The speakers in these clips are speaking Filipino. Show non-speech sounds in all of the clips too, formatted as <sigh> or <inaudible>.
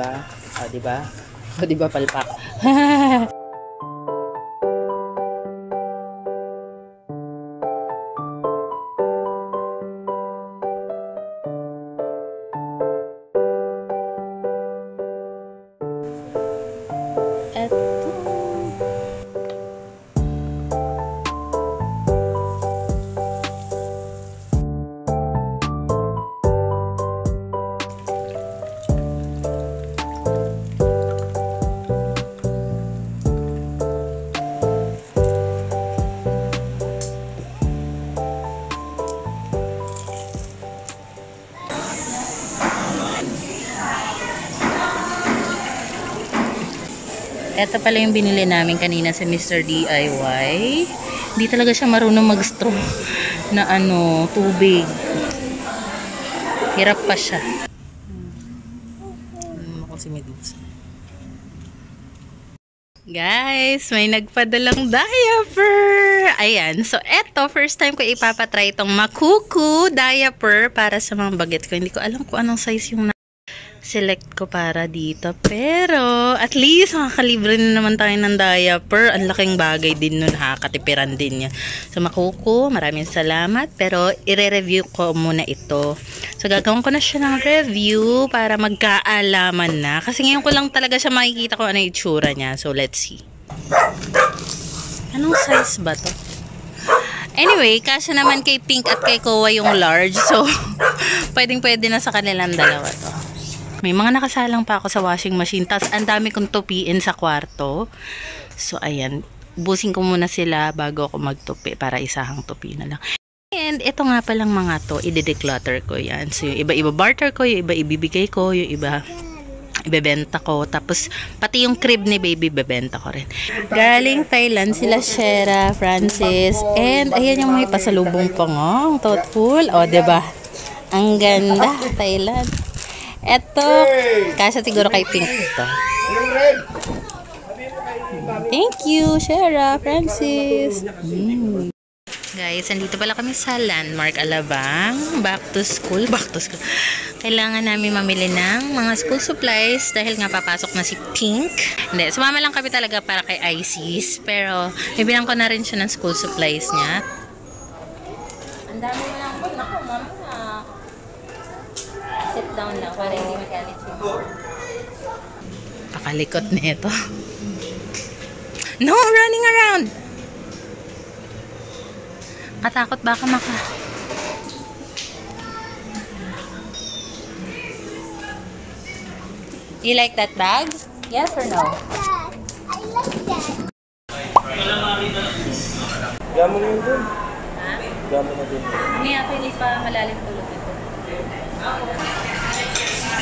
ba? Di ba? Di ba palpak? <laughs> Ito pala yung binili namin kanina sa Mr. DIY. Hindi talaga siya marunong mag-straw <laughs> na ano, tubig. Hirap pa siya. Hmm, ako si Medusa. Guys, may nagpadalang diaper! Ayan, so eto, first time ko ipapatry itong Makuku diaper para sa mga bagets ko. Hindi ko alam kung anong size yung select ko para dito. Pero, at least, makakalibre na naman tayo ng diaper. Ang laking bagay din nun, nakakatipiran din yan. So, makuko, maraming salamat. Pero, ire-review ko muna ito. So, gagawin ko na siya ng review para magkaalaman na. Kasi ngayon ko lang talaga siya makikita kung ano itsura niya. So, let's see. Anong size ba to? Anyway, kasya naman kay Pink at kay Kowa yung large. So, <laughs> pwedeng-pwede na sa kanilang dalawa to. May mga nakasalang pa ako sa washing machine. Tapos, ang dami kong tupiin sa kwarto. So, ayan. Busing ko muna sila bago ako magtupi para isahang tupi na lang. And, ito nga palang mga to, i-declutter ko yan. So, yung iba-iba barter ko, yung iba ibibigay ko, yung iba ibebenta ko. Tapos, pati yung crib ni baby, bebenta ko rin. Galing Thailand, sila Shera, Francis, and ayan yung may pasalubong pangong. Thoughtful. O, 'di ba Ang ganda, Thailand. Eto, kasya siguro kay Pink to. Thank you, Shera, Francis. Mm. Guys, andito pala kami sa Landmark Alabang. Back to school. Back to school. Kailangan namin mamili ng mga school supplies dahil nga papasok na si Pink. Hindi, sumama lang kami talaga para kay Isis. Pero, bibilang ko na rin siya ng school supplies niya. Ang dami mo lang po. Naku, mama na. Down lang para hindi magalit si Pakalikot nito. No running around! Katakot baka maka... You like that bag? Yes or no? I like that. Gamo na yun dun. Ha? Gamo na dun. Hindi ako hindi pa malalim tulog ito. Come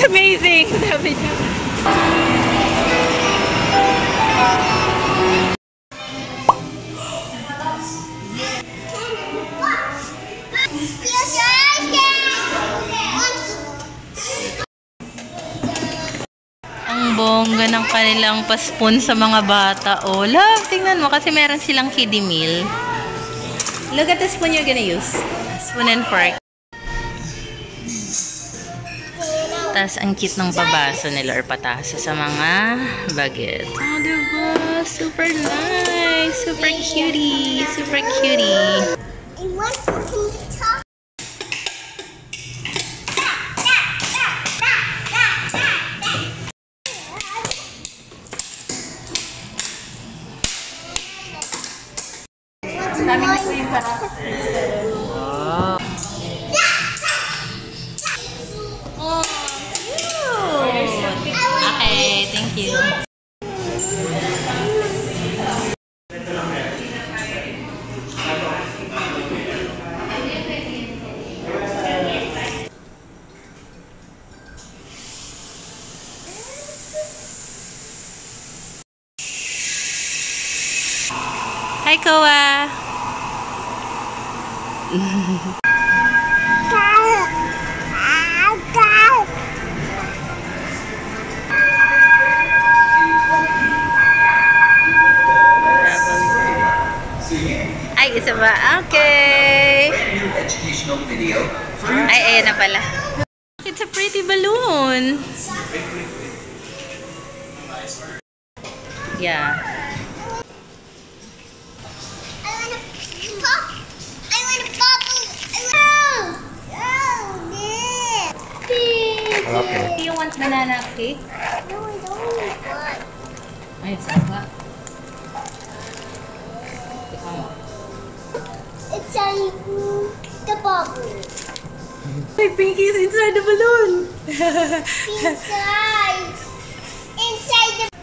It's amazing! <laughs> Sabi niya. Ang bongga ng kanilang paspon sa mga bata. Oh, love, tingnan mo. Kasi meron silang kiddie meal. Look at the spoon you're gonna use. Spoon and fork. Tapos, ang cute ng pabaso nila or patasa sa mga baget. Oh, diba? Super nice. Super cutie. Super cutie. Ko po yung para. Ay, isa ba? Okay. Ay, ayan na pala. It's a pretty balloon. Yeah. Banana cake? No, I don't want. Ay, saba. It's a the bubble. My pinky is inside the balloon. Inside. Inside the. <laughs>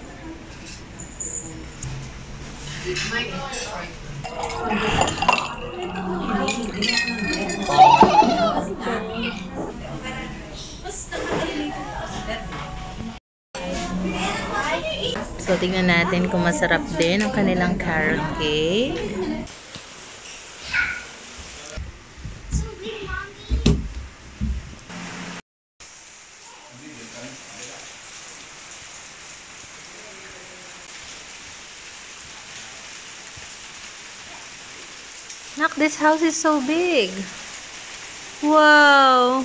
So, tingnan natin kung masarap din ang kanilang carrot cake. Nak, this house is so big. Wow.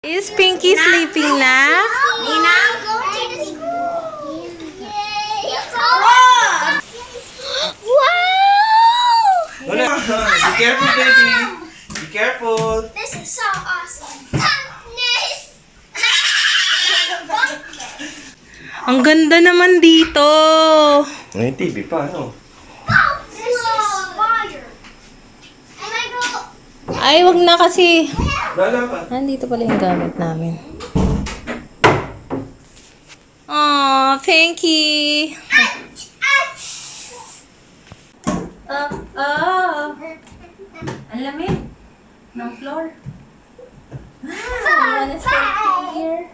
Is Pinky sleeping na? Nina, go to the school. Yay! Wow! Wala. <laughs> Be careful, baby. Be careful. This is so awesome. Toughness. <laughs> Ang ganda naman dito. May TV pa, ano? Ay, wag na kasi. Nandito pala yung gamit namin. Aw, Pinky. Oh, oh. Ang lamig ng floor. Wow, wanna stay here?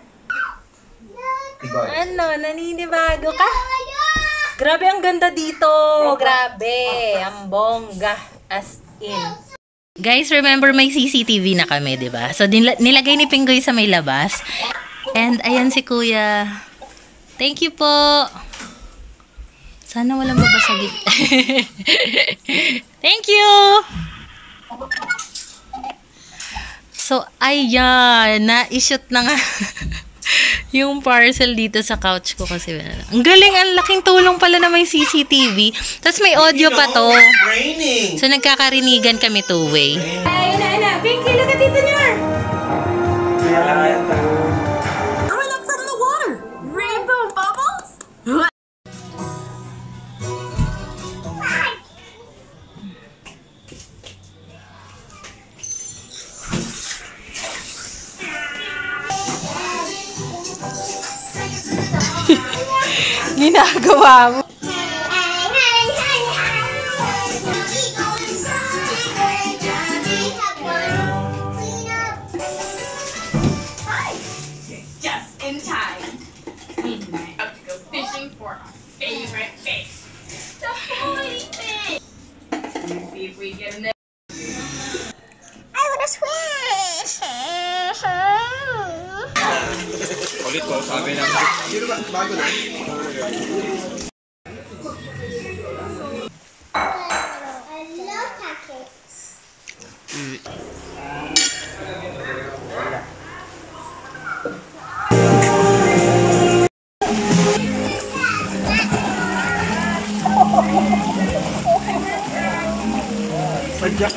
Ano, naninibago ka? Grabe ang ganda dito. Grabe. Ang bongga. As in. Guys, remember may CCTV na kami, di ba? So, nila- nilagay ni Pinggoy sa may labas. And, ayan si Kuya. Thank you po. Sana walang babasagit. <laughs> Thank you! So, ayan. Na-shoot na nga <laughs> yung parcel dito sa couch ko kasi. Ang galing, ang laking tulong pala na may CCTV. Tapos may audio pa to. Raining. So, nagkakarinigan kami two-way. Ay, na, na. Pinky, look at Tito Nior. Kaya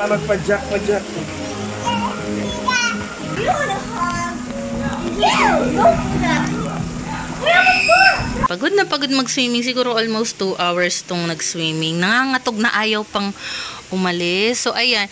Padyak ka, magpadyak, padyak. Pagod na pagod mag-swimming. Siguro almost 2 hours tong nag-swimming. Nangangatog na ayaw pang umalis. So, ayan.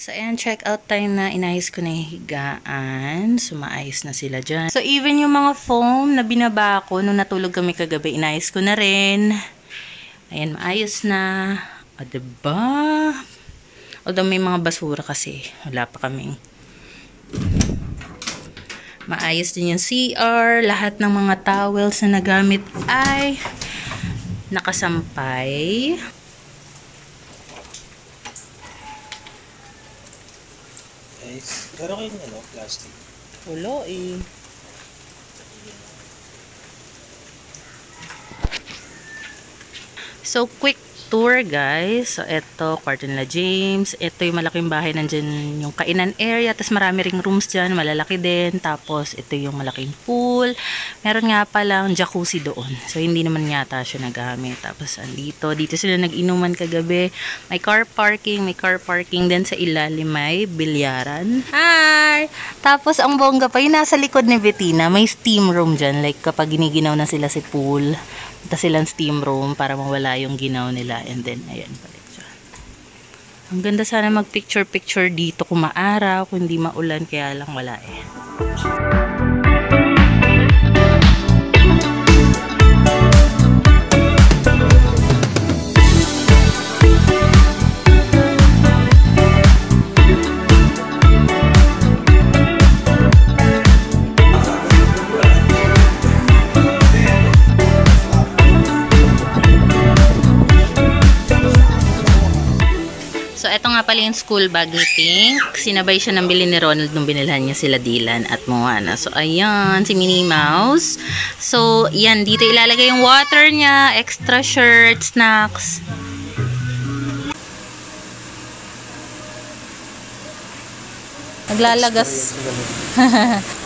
So, ayan, check out time na inayos ko na yung higaan. So, maayos na sila dyan. So, even yung mga foam na binaba ko nung natulog kami kagabi, inayos ko na rin. Ayan, maayos na. O, diba? Although may mga basura kasi. Wala pa kaming. Maayos din yung CR. Lahat ng mga towels na nagamit ay nakasampay. Guys, pero kayo ano, plastic. Wala eh. So, quick tour guys. So, ito, kwarto nila James. Ito yung malaking bahay. Nandyan yung kainan area. Tapos marami ring rooms dyan. Malalaki din. Tapos, ito yung malaking pool. Meron nga palang jacuzzi doon. So, hindi naman yata siya nagamit. Tapos, andito. Dito sila nag-inuman kagabi. May car parking. May car parking din sa ilalim. May bilyaran. Hi! Tapos, ang bongga pa, yung nasa likod ni Bettina, may steam room dyan. Like, kapag giniginaw na sila si pool, punta silang steam room para mawala yung ginaw nila. And then, ayan, balik dyan. Ang ganda sana mag-picture-picture dito kung maaraw, kung hindi maulan, kaya lang wala eh. Nga pala yung school bag ni Pink. Sinabay siya ng bili ni Ronald nung binilhan niya sila Dylan at Moana. So, ayan, si Minnie Mouse. So, yan, dito ilalagay yung water niya, extra shirt, snacks. Naglalagas. <laughs>